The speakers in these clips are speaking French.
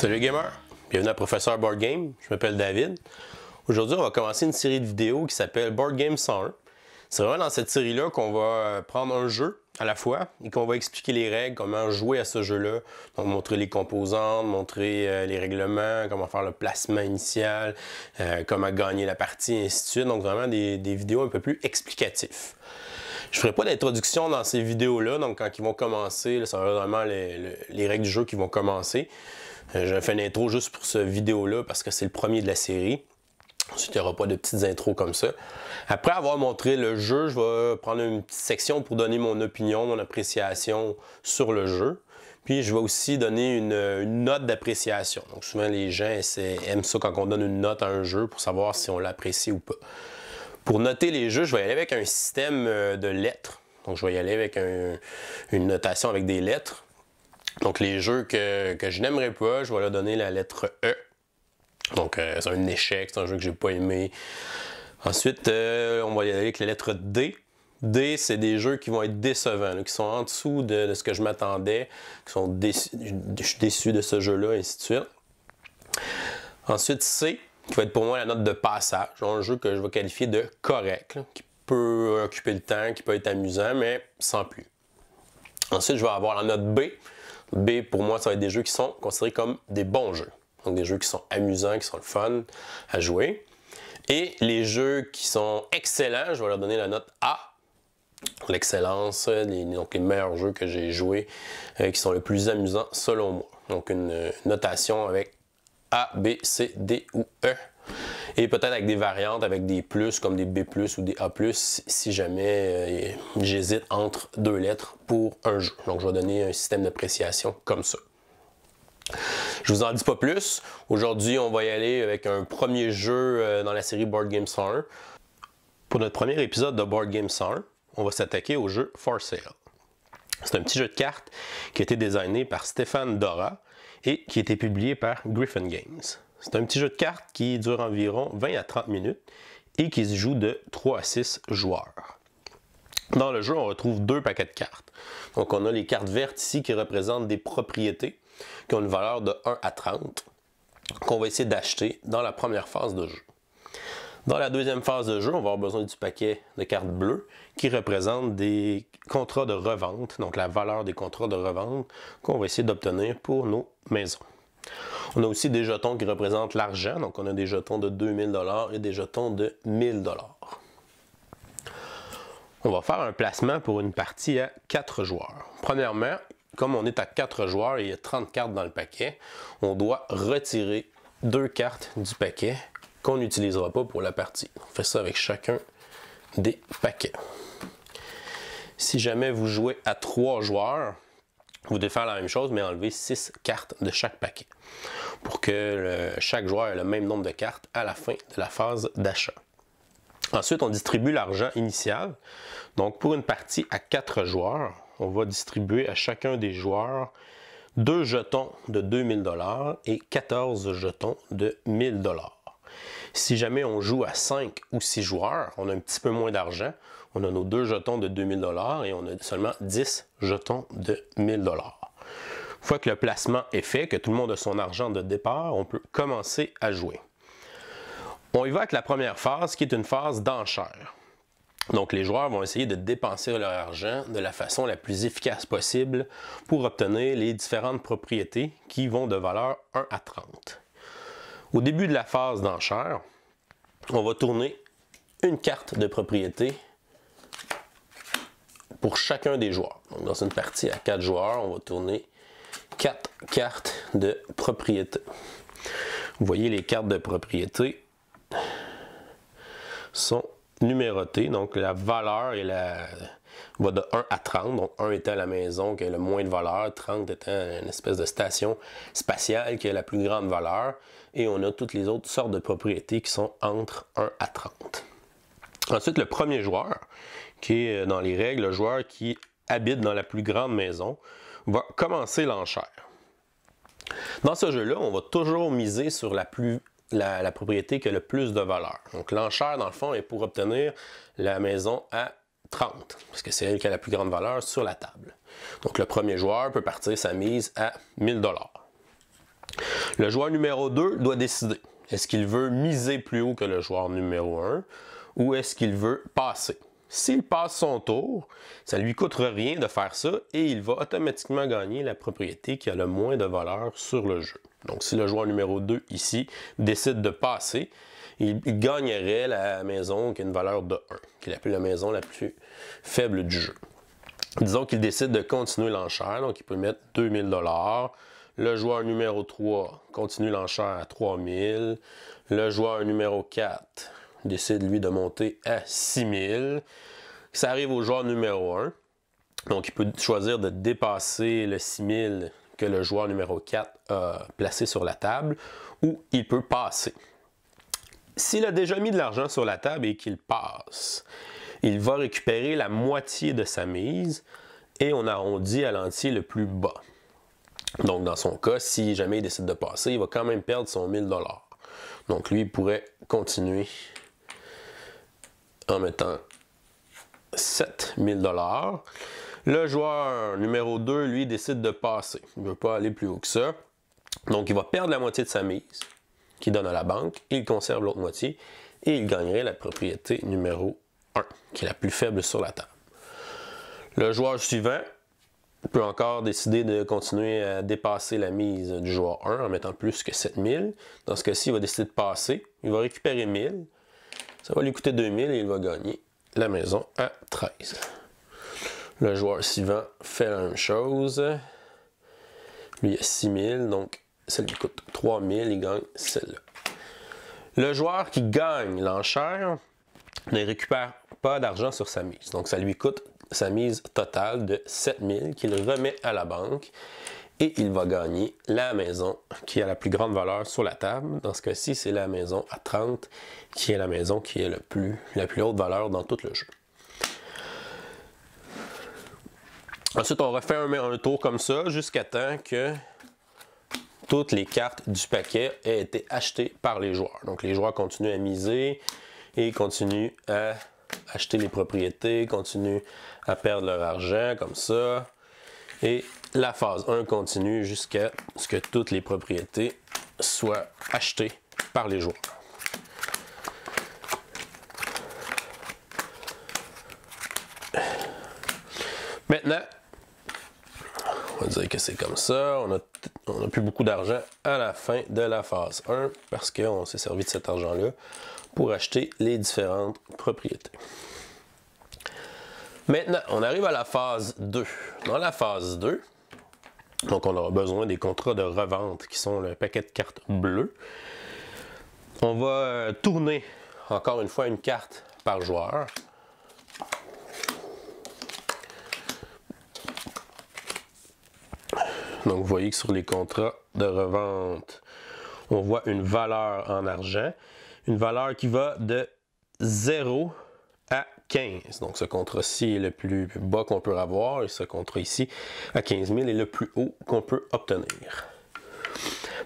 Salut gamer, bienvenue à Professeur Board Game, je m'appelle David. Aujourd'hui on va commencer une série de vidéos qui s'appelle Board Game 101. C'est vraiment dans cette série-là qu'on va euh, prendre un jeu à la fois et qu'on va expliquer les règles, comment jouer à ce jeu-là. Donc montrer les composantes, montrer euh, les règlements, comment faire le placement initial, euh, comment gagner la partie, et ainsi de suite. Donc vraiment des, vidéos un peu plus explicatifs. Je ne ferai pas d'introduction dans ces vidéos-là, donc quand ils vont commencer, ça va vraiment les, règles du jeu qui vont commencer. Je fais une intro juste pour cette vidéo-là parce que c'est le premier de la série. Ensuite, il n'y aura pas de petites intros comme ça. Après avoir montré le jeu, je vais prendre une petite section pour donner mon opinion, mon appréciation sur le jeu. Puis je vais aussi donner une, note d'appréciation. Donc souvent les gens aiment ça quand on donne une note à un jeu pour savoir si on l'apprécie ou pas. Pour noter les jeux, je vais y aller avec un système euh, de lettres. Donc je vais y aller avec une notation avec des lettres. Donc les jeux que, que je n'aimerais pas, je vais leur donner la lettre E. Donc, euh, c'est un échec, c'est un jeu que j'ai pas aimé. Ensuite, euh, on va y aller avec la lettre D. D, c'est des jeux qui vont être décevants, qui sont en dessous de, ce que je m'attendais, qui sont déçus, je suis déçu de ce jeu-là, et ainsi de suite. Ensuite, C, qui va être pour moi la note de passage, un jeu que je vais qualifier de correct, qui peut occuper le temps, qui peut être amusant, mais sans plus. Ensuite, je vais avoir la note B. B, pour moi, ça va être des jeux qui sont considérés comme des bons jeux. Donc des jeux qui sont amusants, qui sont le fun à jouer. Et les jeux qui sont excellents, je vais leur donner la note A. L'excellence, les, donc les meilleurs jeux que j'ai joués, euh, qui sont les plus amusants selon moi. Donc une notation avec A, B, C, D ou E. Et peut-être avec des variantes, avec des plus comme des B ou des A si jamais euh, j'hésite entre deux lettres pour un jeu. Donc je vais donner un système d'appréciation comme ça. Je vous en dis pas plus. Aujourd'hui, on va y aller avec un premier jeu euh, dans la série Board Game 101. Pour notre premier épisode de Board Game 101, on va s'attaquer au jeu For Sale. C'est un petit jeu de cartes qui a été designé par Stéphane Dora et qui a été publié par Griffin Games. C'est un petit jeu de cartes qui dure environ 20 à 30 minutes et qui se joue de 3 à 6 joueurs. Dans le jeu, on retrouve deux paquets de cartes. Donc, on a les cartes vertes ici qui représentent des propriétés qui ont une valeur de 1 à 30 qu'on va essayer d'acheter dans la première phase de jeu. Dans la deuxième phase de jeu, on va avoir besoin du paquet de cartes bleues qui représentent des contrats de revente, donc la valeur des contrats de revente qu'on va essayer d'obtenir pour nos maisons. On a aussi des jetons qui représentent l'argent, donc on a des jetons de 2000 et des jetons de 1000 On va faire un placement pour une partie à 4 joueurs. Premièrement, comme on est à 4 joueurs et il y a 30 cartes dans le paquet, on doit retirer deux cartes du paquet qu'on n'utilisera pas pour la partie. On fait ça avec chacun des paquets. Si jamais vous jouez à 3 joueurs, vous devez faire la même chose, mais enlever 6 cartes de chaque paquet pour que chaque joueur ait le même nombre de cartes à la fin de la phase d'achat. Ensuite, on distribue l'argent initial. Donc, pour une partie à 4 joueurs, on va distribuer à chacun des joueurs deux jetons de 2000 dollars et 14 jetons de 1000 dollars. Si jamais on joue à 5 ou 6 joueurs, on a un petit peu moins d'argent. On a nos deux jetons de 2000 dollars et on a seulement 10 jetons de 1000 dollars. Une fois que le placement est fait, que tout le monde a son argent de départ, on peut commencer à jouer. On y va avec la première phase qui est une phase d'enchère. Donc, les joueurs vont essayer de dépenser leur argent de la façon la plus efficace possible pour obtenir les différentes propriétés qui vont de valeur 1 à 30. Au début de la phase d'enchère, on va tourner une carte de propriété pour chacun des joueurs. Donc, dans une partie à 4 joueurs, on va tourner 4 cartes de propriété. Vous voyez, les cartes de propriété sont numérotées. Donc, la valeur va de 1 à 30. Donc, 1 étant la maison qui a le moins de valeur, 30 étant une espèce de station spatiale qui a la plus grande valeur. Et on a toutes les autres sortes de propriétés qui sont entre 1 à 30. Ensuite, le premier joueur, qui est dans les règles, le joueur qui habite dans la plus grande maison, va commencer l'enchère. Dans ce jeu-là, on va toujours miser sur la propriété qui a le plus de valeur. Donc l'enchère, dans le fond, est pour obtenir la maison à 30, parce que c'est elle qui a la plus grande valeur sur la table. Donc le premier joueur peut partir sa mise à 1000 dollars. Le joueur numéro 2 doit décider. Est-ce qu'il veut miser plus haut que le joueur numéro 1 ou est-ce qu'il veut passer? S'il passe son tour, ça ne lui coûtera rien de faire ça et il va automatiquement gagner la propriété qui a le moins de valeur sur le jeu. Donc si le joueur numéro 2 ici décide de passer, il, gagnerait la maison qui a une valeur de 1, qui est la, maison la plus faible du jeu. Disons qu'il décide de continuer l'enchère, donc il peut mettre 2000 dollars. Le joueur numéro 3 continue l'enchère à 3000. Le joueur numéro 4 décide lui de monter à 6000. Ça arrive au joueur numéro 1. Donc il peut choisir de dépasser le 6000 que le joueur numéro 4 a placé sur la table ou il peut passer. S'il a déjà mis de l'argent sur la table et qu'il passe, il va récupérer la moitié de sa mise et on arrondit à l'entier le plus bas. Donc dans son cas, si jamais il décide de passer, il va quand même perdre son 1000 Donc lui, il pourrait continuer en mettant 7000 dollars. Le joueur numéro 2, lui, décide de passer. Il ne veut pas aller plus haut que ça. Donc, il va perdre la moitié de sa mise qu'il donne à la banque. Il conserve l'autre moitié et il gagnerait la propriété numéro 1, qui est la plus faible sur la table. Le joueur suivant peut encore décider de continuer à dépasser la mise du joueur 1 en mettant plus que 7000. Dans ce cas-ci, il va décider de passer. Il va récupérer 1000. Ça va lui coûter 2000 et il va gagner la maison à 13. Le joueur suivant fait la même chose. Lui, a 6000, donc ça lui coûte 3000, il gagne celle-là. Le joueur qui gagne l'enchère ne récupère pas d'argent sur sa mise. Donc ça lui coûte sa mise totale de 7000 qu'il remet à la banque et il va gagner la maison qui a la plus grande valeur sur la table. Dans ce cas-ci, c'est la maison à 30 qui est la maison qui est le plus, la plus haute valeur dans tout le jeu. Ensuite, on refait un, un tour comme ça jusqu'à temps que toutes les cartes du paquet aient été achetées par les joueurs. Donc les joueurs continuent à miser et continuent à acheter les propriétés, continuent à perdre leur argent comme ça. Et la phase 1 continue jusqu'à ce que toutes les propriétés soient achetées par les joueurs. Maintenant, on va dire que c'est comme ça. On n'a plus beaucoup d'argent à la fin de la phase 1 parce qu'on s'est servi de cet argent-là pour acheter les différentes propriétés. Maintenant, on arrive à la phase 2. Dans la phase 2, donc on aura besoin des contrats de revente qui sont le paquet de cartes bleues. On va euh, tourner encore une fois une carte par joueur. Donc vous voyez que sur les contrats de revente, on voit une valeur en argent, une valeur qui va de 0 à 15. Donc ce contrat-ci est le plus bas qu'on peut avoir et ce contrat ici à 15 000 est le plus haut qu'on peut obtenir.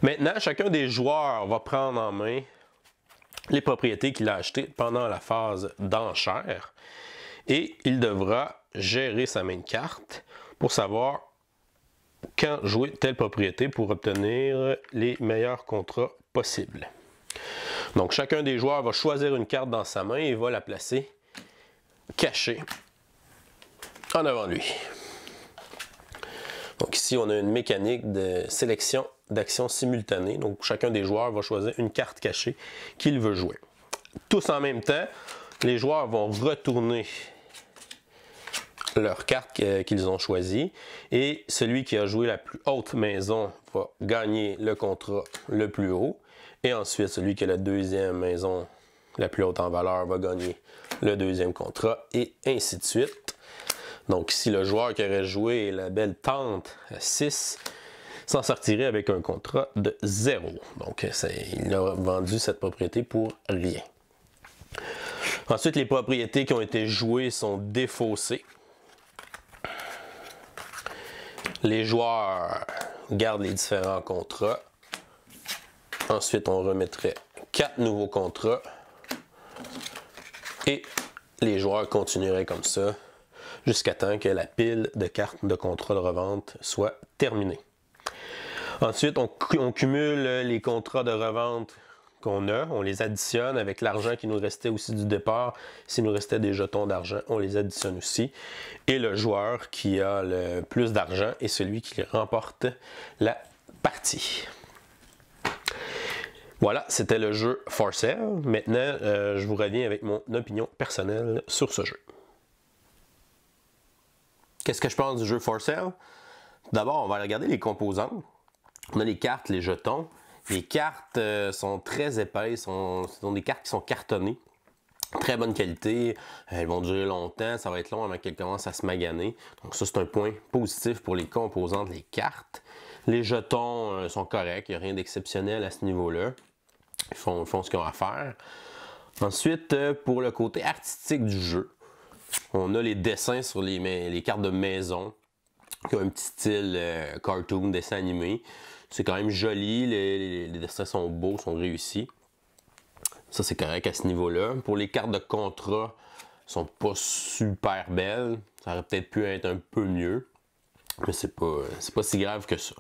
Maintenant, chacun des joueurs va prendre en main les propriétés qu'il a achetées pendant la phase d'enchère et il devra gérer sa main de carte pour savoir quand jouer telle propriété pour obtenir les meilleurs contrats possibles. Donc chacun des joueurs va choisir une carte dans sa main et va la placer cachée en avant lui. Donc ici, on a une mécanique de sélection d'actions simultanées. Donc chacun des joueurs va choisir une carte cachée qu'il veut jouer. Tous en même temps, les joueurs vont retourner leur carte qu'ils ont choisie et celui qui a joué la plus haute maison va gagner le contrat le plus haut et ensuite celui qui a la deuxième maison la plus haute en valeur va gagner le deuxième contrat et ainsi de suite. Donc si le joueur qui aurait joué la belle tente à 6 s'en sortirait avec un contrat de 0. Donc il a vendu cette propriété pour rien. Ensuite, les propriétés qui ont été jouées sont défaussées. Les joueurs gardent les différents contrats. Ensuite, on remettrait quatre nouveaux contrats. Et les joueurs continueraient comme ça jusqu'à temps que la pile de cartes de contrat de revente soit terminée. Ensuite, on, on cumule les contrats de revente qu'on a, on les additionne avec l'argent qui nous restait aussi du départ. S'il nous restait des jetons d'argent, on les additionne aussi. Et le joueur qui a le plus d'argent est celui qui remporte la partie. Voilà, c'était le jeu For Sale. Maintenant, euh, je vous reviens avec mon opinion personnelle sur ce jeu. Qu'est-ce que je pense du jeu For Sale? D'abord, on va regarder les composants. On a les cartes, les jetons. Les cartes euh, sont très épaisses, sont, sont des cartes qui sont cartonnées. Très bonne qualité, elles vont durer longtemps, ça va être long avant qu'elles commencent à se maganer. Donc ça c'est un point positif pour les composantes, les cartes. Les jetons euh, sont corrects, il n'y a rien d'exceptionnel à ce niveau-là. Ils font, font ce qu'ils ont à faire. Ensuite, euh, pour le côté artistique du jeu, on a les dessins sur les, cartes de maison, qui ont un petit style cartoon, dessin animé. C'est quand même joli, les, dessins sont beaux, sont réussis. Ça, c'est correct à ce niveau-là. Pour les cartes de contrat, sont pas super belles. Ça aurait peut-être pu être un peu mieux. Mais c'est pas, pas si grave que ça.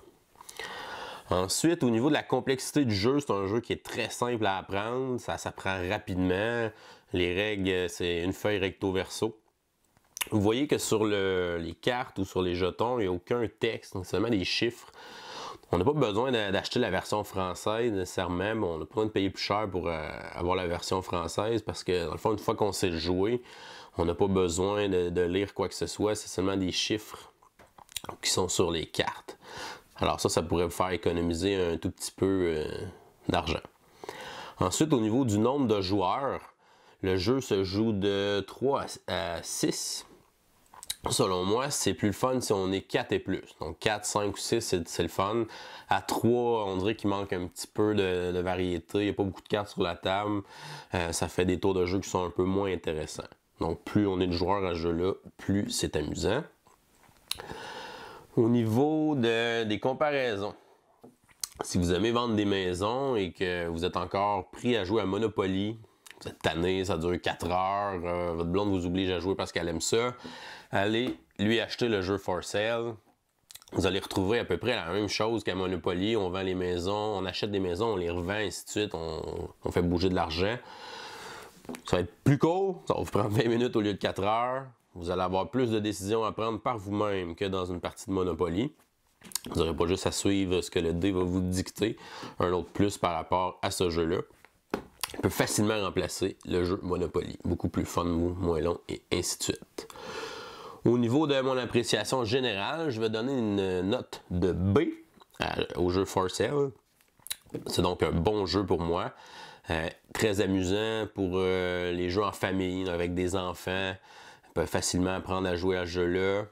Ensuite, au niveau de la complexité du jeu, c'est un jeu qui est très simple à apprendre. Ça s'apprend rapidement. Les règles, c'est une feuille recto-verso. Vous voyez que sur les cartes ou sur les jetons, il n'y a aucun texte, donc seulement des chiffres. On n'a pas besoin d'acheter la version française nécessairement, mais on n'a pas besoin de payer plus cher pour euh, avoir la version française parce que, dans le fond, une fois qu'on sait jouer, on n'a pas besoin de, lire quoi que ce soit, c'est seulement des chiffres qui sont sur les cartes. Alors ça, ça pourrait vous faire économiser un tout petit peu euh, d'argent. Ensuite, au niveau du nombre de joueurs, le jeu se joue de 3 à 6. Selon moi, c'est plus le fun si on est 4 et plus. Donc 4, 5 ou 6, c'est le fun. À 3, on dirait qu'il manque un petit peu de, variété. Il n'y a pas beaucoup de cartes sur la table. Euh, ça fait des tours de jeu qui sont un peu moins intéressants. Donc plus on est de joueurs à ce jeu-là, plus c'est amusant. Au niveau des comparaisons, si vous aimez vendre des maisons et que vous êtes encore pris à jouer à Monopoly, vous êtes tanné, ça dure 4 heures, euh, votre blonde vous oblige à jouer parce qu'elle aime ça, allez lui acheter le jeu For Sale. Vous allez retrouver à peu près la même chose qu'à Monopoly. On vend les maisons, on achète des maisons, on les revend, ainsi de suite. On, fait bouger de l'argent. Ça va être plus court. Ça va vous prendre 20 minutes au lieu de 4 heures. Vous allez avoir plus de décisions à prendre par vous-même que dans une partie de Monopoly. Vous n'aurez pas juste à suivre ce que le dé va vous dicter. Un autre plus par rapport à ce jeu-là. Il peut facilement remplacer le jeu Monopoly. Beaucoup plus fun, moins long et ainsi de suite. Au niveau de mon appréciation générale, je vais donner une note de B au jeu For Sale. C'est donc un bon jeu pour moi. Euh, très amusant pour euh, les jeux en famille, avec des enfants. Peut facilement apprendre à jouer à ce jeu-là.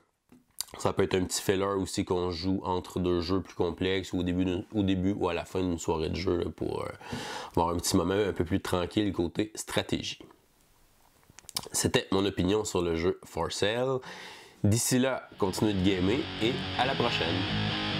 Ça peut être un petit filler aussi qu'on joue entre deux jeux plus complexes ou au début, au début ou à la fin d'une soirée de jeu pour euh, avoir un petit moment un peu plus tranquille côté stratégie. C'était mon opinion sur le jeu For Sale. D'ici là, continuez de gamer et à la prochaine.